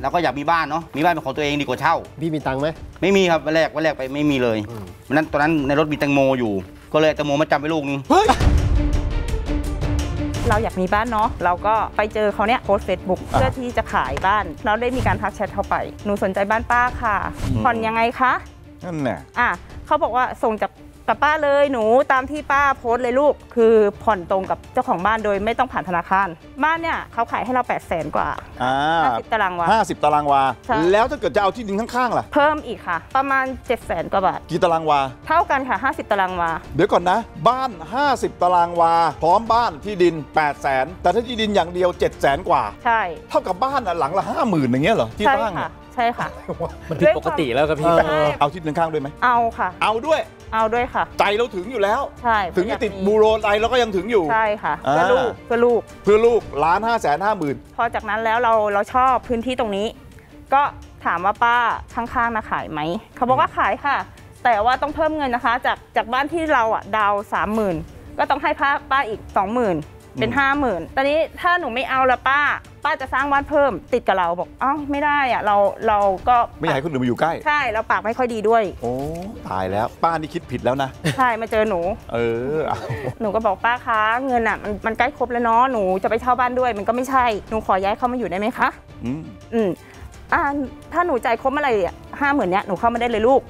แล้วก็อยากมีบ้านเนาะมีบ้านเป็นของตัวเองดีกว่าเช่า พี่มีตังค์ไหมไม่มีครับวันแรกวันแรกไปไม่มีเลยอืมวันนั้นตอนนั้นในรถมีแตงโมอยู่ ก็เลยเอาแตงโมมัดจำไปลูกนึงเฮ้ยเราอยากมีบ้านเนาะเราก็ไปเจอเขาเนี่ยโพสต์เฟซบุ๊กอ่าเพื่อที่จะขายบ้าน เราได้มีการทักแชทเข้าไป หนูสนใจบ้านป้าค่ะอืมผ่อนยังไงคะนั่นแน่อะเขาบอกว่าส่งตรง กับป้าเลยหนูตามที่ป้าโพสต์เลยลูก คือผ่อนตรงกับเจ้าของบ้านโดยไม่ต้องผ่านธนาคาร บ้านเนี่ยเขาขายให้เรา8 0 0แสนกว่าอ่า50ตารางวาห้าสิบตารางวา ใช่ แล้วถ้าเกิดจะเอาที่ดินข้างๆล่ะ เพิ่มอีกค่ะ ประมาณ 7 0 0แสนกว่าบาท กี่ตารางวา เท่ากันค่ะ 50 ตารางวา เดี๋ยวก่อนนะ บ้าน 50 ตารางวา พร้อมบ้านที่ดิน 8 0 0แสนแต่ถ้าที่ดินอย่างเดียว 7 0 0แสนกว่า ใช่เท่ากับบ้านอะหลังละ 5 0,000อย่างเงี้ยเหรอที่ใช่สร้างค่ะ เนี่ยใช่ค่ะ มันผิดปกติแล้วครับพี่ใช่เอาที่ดินข้างด้วยไหมเอาค่ะ เอาด้วย เอาด้วยค่ะ ใจเราถึงอยู่แล้ว ใช่ถึงจะติดบูโรใจเราก็ยังถึงอยู่ ใช่ค่ะอ่าเพื่อลูกเพื่อลูกเพื่อลูกล้านห้าแสนห้าหมื่นพอจากนั้นแล้วเราเราชอบพื้นที่ตรงนี้ ก็ถามว่าป้าข้างๆนะขายไหมเขาบอกว่าขายค่ะ แต่ว่าต้องเพิ่มเงินนะคะ จากจากบ้านที่เราอะดาวสามหมื่นก็ต้องให้ป้าป้าอีกสองหมื่น เป็นห้าหมื่นตอนนี้ถ้าหนูไม่เอาละป้า ป้าจะสร้างบ้านเพิ่มติดกับเราบอกอ้าวไม่ได้อะเราเราก็ไม่อยากให้คนอื่นมาอยู่ใกล้ ใช่เราปากไม่ค่อยดีด้วย โอ้ตายแล้วป้านี่คิดผิดแล้วนะ ใช่มาเจอหนู เออเอาหนูก็บอกป้าคะเงินอะมันมันใกล้ครบแล้วเนาะหนูจะไปเช่าบ้านด้วย มันก็ไม่ใช่หนูขอย้ายเข้ามาอยู่ได้ไหมคะ อืมอืมอ่าถ้าหนูจ่ายครบเมื่อไหร่อะห้าหมื่นเนี้ยหนูเข้ามาได้เลยลูก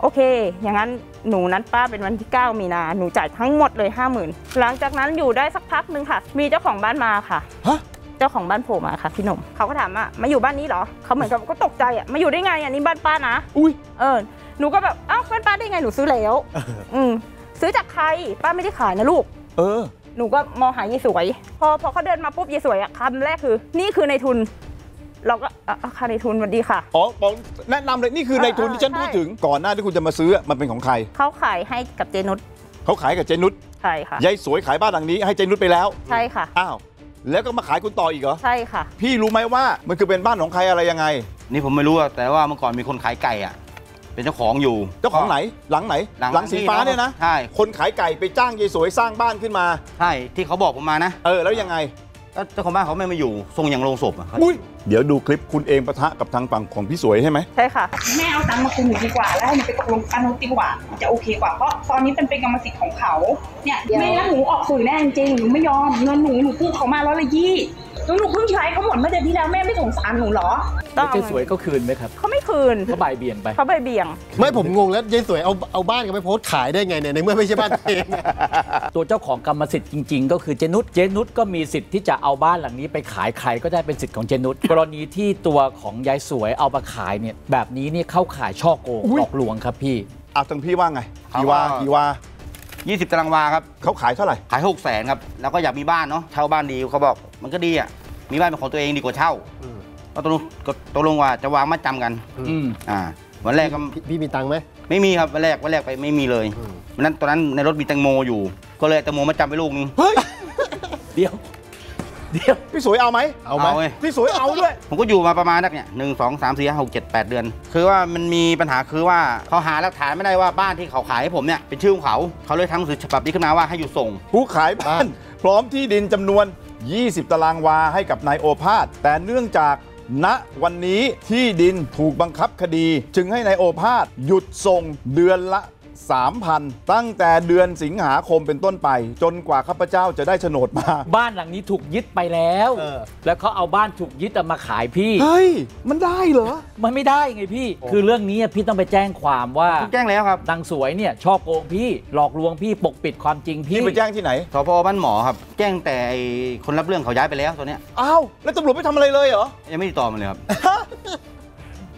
โอเค อย่างนั้น หนูนัดป้าเป็นวันที่ 9 มีนา หนูจ่ายทั้งหมดเลยห้าหมื่นหลังจากนั้นอยู่ได้สักพักหนึ่งค่ะ มีเจ้าของบ้านมาค่ะ ฮะ เจ้าของบ้านโผล่มาค่ะพี่หนุ่มเขาก็ถามว่ามาอยู่บ้านนี้เหรอเขาเหมือนกับก็ตกใจอะมาอยู่ได้ไงอะนี่บ้านป้านะ อุ้ย เออหนูก็แบบอ้าวบ้านป้าได้ไงหนูซื้อแล้ว อืมซื้อจากใครป้าไม่ได้ขายนะลูก เออ หนูก็มองหายายสวย พอพอเขาเดินมาปุ๊บยายสวยอะคำแรกคือ นี่คือในทุน เราก็อะอะค่ะในทุนสวัสดีค่ะ อ๋อบอกแนะนำเลยนี่คือเออในทุนที่ฉันใช่พูดถึงก่อนหน้าที่คุณจะมาซื้อมันเป็นของใครเขาขายให้กับเจนุชเขาขายกับเจนุชใช่ค่ะ ยายสวยขายบ้านหลังนี้ให้เจนุชไปแล้วใช่ค่ะ อ้าวแล้วก็มาขายคุณต่ออีกเหรอใช่ค่ะ พี่รู้ไหมว่ามันคือเป็นบ้านของใครอะไรยังไง นี่ผมไม่รู้อะแต่ว่าเมื่อก่อนมีคนขายไก่อะเป็นเจ้าของอยู่ เจ้าของไหนหลังไหนหลังสีฟ้าเนี่ยนะ ใช่คนขายไก่ไปจ้างยายสวยสร้างบ้านขึ้นมา ใช่ที่เขาบอกผมมานะ เออแล้วยังไงก็ เจ้าของบ้านเขาไม่มาอยู่ทรงอย่างโรงศพอะอุ้ยเดี๋ยวดูคลิปคุณเองปะทะกับทางฝั่งของพี่สวยใช่ไหมใช่ค่ะแม่เอาตังค์มาคืนหนูดีกว่าแล้วให้หนูไปตกลงกันหนูดีกว่ามันจะโอเคกว่าเพราะตอนนี้เป็นเป็นกรรมสิทธิ์ของเขาเนี่ยไม่งั้นหนูออกสื่อแน่จริงๆหนูไม่ยอมเงินหนูหนูกู้เขามาร้อยละยี่ แล้วหนูเพิ่งใช้เขาหมดเมื่อเดือนที่แล้วแม่ไม่สงสารหนูเหรอ ต้แล้องวเอาเจ๊สวยก็คืนไหมครับเขาไม่คืนก็บ่ายเบี่ยงไปเขาใบเบี่ยง ไม่ผมงงแล้วยายสวยเอาเอาบ้านกันไปโพสต์ขายได้ไงเนี่ยในเมื่อไม่ใช่บ้านตัวเอง ตัวเจ้าของกรรมสิทธิ์จริง ๆ ก็คือเจนุสเจนุสก็มีสิทธิ์ที่จะเอาบ้านหลังนี้ไปขายใครก็ได้เป็นสิทธิ์ของเจนุสกรณีที่ตัวของยายสวยเอามาขายเนี่ยแบบนี้เนี่ยเข้าข่ายช่อโกงหลอกลวงครับพี่ เอาทางพี่ว่าไงกี่วากี่วา 20 ตารางวาครับเขาขายเท่าไหร่ ขาย6แสนครับ แล้วก็อยากมีบ้านเนาะเช่าบ้านดีเขาบอกมันก็ดีอะมีบ้านเป็นของตัวเองดีกว่าเช่าอืมก็ตกลงก็ตกลงว่าจะวางมาจำกันอืมอ่าวันแรกก็พี่พี่มีตังค์ไหมไม่มีครับวันแรกวันแรกไปไม่มีเลยอืมวันนั้นตอนนั้นในรถมีแตงโมอยู่ ก็เลยเอาแตงโมมาจำไปลูกนึงเฮ้ยเดี๋ยว เดี๋ยวพี่สวยเอาไหมเอาไหมเว้ยพี่สวยเอาด้วย ผมก็อยู่มาประมาณนักเนี่ยหนึ่งสองสามสี่ห้าหกเจ็ดแปดเดือน คือว่ามันมีปัญหาคือว่าเขาหาหลักฐานไม่ได้ว่าบ้านที่เขาขายให้ผมเนี่ยเป็นชื่อของเขาเขาเลยทำหนังสือฉบับนี้ขึ้นมาว่าให้หยุดส่ง ผู้ขายบ้าน พร้อมที่ดินจำนวน 20 ตารางวาให้กับนายโอภาสแต่เนื่องจากณวันนี้ที่ดินถูกบังคับคดี จึงให้นายโอภาสหยุดส่งเดือนละ 3,000 ตั้งแต่เดือนสิงหาคมเป็นต้นไป จนกว่าข้าพเจ้าจะได้โฉนดมา บ้านหลังนี้ถูกยึดไปแล้ว เออ แล้วเขาเอาบ้านถูกยึดเอามาขายพี่ เฮ้ย มันได้เหรอ มันไม่ได้ไงพี่ คือเรื่องนี้พี่ต้องไปแจ้งความว่าผมแจ้งแล้วครับนางสวยเนี่ยช่อโกงพี่หลอกลวงพี่ปกปิดความจริงพี่พี่ไปแจ้งที่ไหน สพบ้านหมอครับ แจ้งแต่ไอ้คนรับเรื่องเขาย้ายไปแล้วตอนเนี้ยอ้าว แล้วตำรวจไม่ทำอะไรเลยเหรอ ยังไม่ติดต่อมาเลยครับฮะ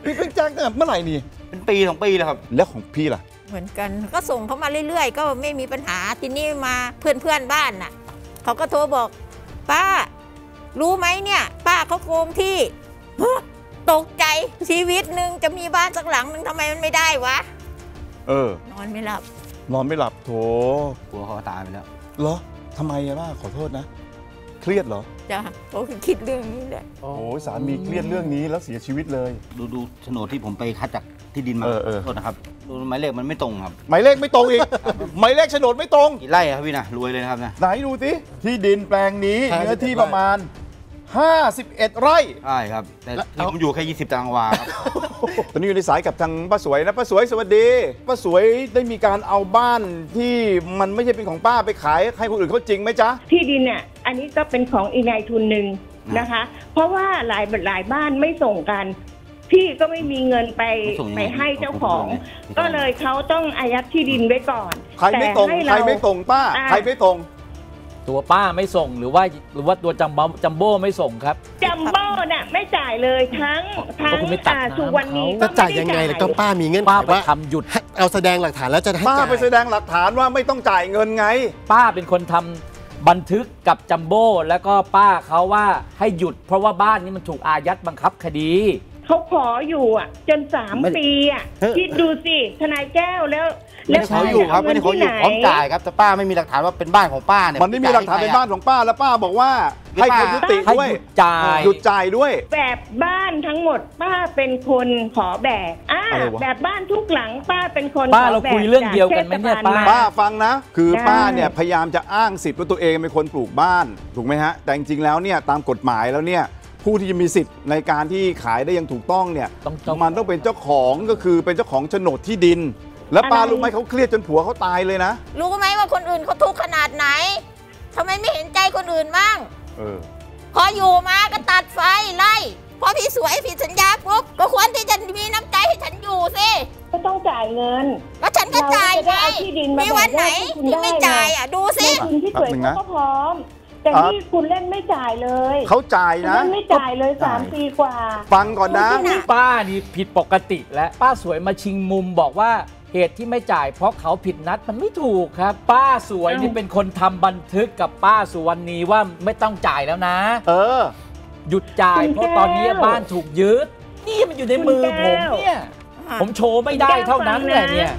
พี่เพิ่งแจ้งตั้งแต่เมื่อไหร่นี่ เป็นปีสองปีแล้วครับ แล้วของพี่ล่ะ เหมือนกันก็ส่งเขามาเรื่อยๆ ก็ไม่มีปัญหาทีนี้มาเพื่อนเพื่อนๆบ้านน่ะเขาก็โทรบอก ป้า รู้ไหมเนี่ย ป้าเขาโกงที่ฮะตกใจชีวิตหนึ่งจะมีบ้านสักหลังหนึ่งทำไมมันไม่ได้วะ เออ นอนไม่หลับ นอนไม่หลับโถกลัวเขาตายไปแล้วเหรอทำไมอะป้าขอโทษนะ เครียดเหรอจ้ะเขาคือคิดเรื่องนี้แหละโอ้ยสามีเครียดเรื่องนี้แล้วเสียชีวิตเลย ดูดูโฉนดที่ผมไปคัดจากที่ดินมาเออเออโทษนะครับดูหมายเลขมันไม่ตรงครับ หมายเลขไม่ตรงอีก หมายเลขโฉนดไม่ตรงกี่ไร่อะครับพี่นะรวยเลยนะครับนะไหนดูสิที่ดินแปลงนี้51เนื้อที่ประมาณ 51 ไร่ ใช่ครับ แต่แล้วที่ผมอยู่แค่ 20 ตารางวาครับ ตอนนี้อยู่ในสายกับทางป้าสวยนะป้าสวยสวัสดีป้าสวยได้มีการเอาบ้านที่มันไม่ใช่เป็นของป้าไปขายให้คนอื่นเขาจริงไหมจ๊ะ ที่ดินเนี่ยอันนี้ก็เป็นของอีกนายทุนหนึ่งนะคะ เพราะว่าหลายหลายบ้านไม่ส่งกัน พี่ก็ไม่มีเงินไปไม่ส่งยังไงไปให้เจ้าของผมส่งยังไง ก็เลยเขาต้องอายัดที่ดินไว้ก่อนใครไม่ตรงแต่ให้ใครไม่ตรงป้า อ่ใครไม่ตรง ตัวป้าไม่ส่งหรือว่าหรือว่าตัวจัมโบ้จัมโบ้ไม่ส่งครับ จัมโบ้น่ะไม่จ่ายเลยทั้งทั้งก็คุณไม่ตัดอ่าน้ำสุวรรณีจะก็จ่ายไม่ได้ยังไงล่ะก็ป้ามีเงื่อนไขป้าไปว่าทำหยุดให้เอาแสดงหลักฐานแล้วจะให้ป้าจ่ายไปแสดงหลักฐานว่าไม่ต้องจ่ายเงินไง ป้าเป็นคนทำบันทึกกับจัมโบ้แล้วก็ป้าเขาว่าให้หยุด เพราะว่าบ้านนี้มันถูกอายัดบังคับคดี เขาขออยู่อะ จนสามไม่ปีอะคิดดูสิ ทนายแก้วแล้ว ไม่ได้ขออยู่ครับไม่ได้ขออยู่พร้อมจ่ายครับแต่ป้าไม่มีหลักฐานว่าเป็นบ้านของป้าเนี่ยมันไม่มีหลักฐานเป็นบ้านของป้าแล้วป้าบอกว่าให้คนยุติให้ด้วยหยุดจ่ายหยุดจ่ายด้วย แบบบ้านทั้งหมดป้าเป็นคนขอแบบอ่าอะไรวะแบบบ้านทุกหลังป้าเป็นคนป้าขอเราแบบคุยเรื่องเดียวกันไหมเนี่ยจทศบลป้าป้าฟังนะ คือได้ป้าเนี่ยพยายามจะอ้างสิทธิ์ว่าตัวเองเป็นคนปลูกบ้านถูกไหมฮะ แต่จริงๆแล้วเนี่ยตามกฎหมายแล้วเนี่ยผู้ที่จะมีสิทธิ์ในการที่ขายได้อย่างถูกต้องเนี่ยต้องต้องมันต้องเป็นเจ้าของก็คือเป็นเจ้าของโฉนดที่ดิน แล้วป้ารู้ไหมเขาเครียดจนผัวเขาตายเลยนะรู้ไหมว่าคนอื่นเขาทุกข์ขนาดไหนทำไมไม่เห็นใจคนอื่นบ้างเออพออยู่มาก็ตัดไฟไล่พอพี่สวยผิดสัญญาปุ๊บก็ควรที่จะมีน้ำใจให้ฉันอยู่สิก็ต้องจ่ายเงินแล้วฉันก็จ่ายเราก็จะได้ไงเอาที่ดินมามีวันไหนแบ่งให้คุณที่ไม่ได้ไงจ่ายอะดูสิในทุนที่สวยแป๊บนึงเขานะก็พร้อมแต่ครับนี่คุณเล่นไม่จ่ายเลยเขาจ่ายคุณนะเล่นไม่จ่ายเลยสามปีกว่าฟังก่อนนะป้านี่ผิดปกติและป้าสวยมาชิงมุมบอกว่า เหตุที่ไม่จ่ายเพราะเขาผิดนัดมันไม่ถูกครับ ป้าสวยนี่เอ้าเป็นคนทำบันทึกกับป้าสุวรรณีว่าไม่ต้องจ่ายแล้วนะ เออ หยุดจ่ายเพราะตอนนี้บ้านถูกยึดนี่มันอยู่ในมือผมเนี่ย ผมโชว์ไม่ได้เท่านั้นแหละเนี่ย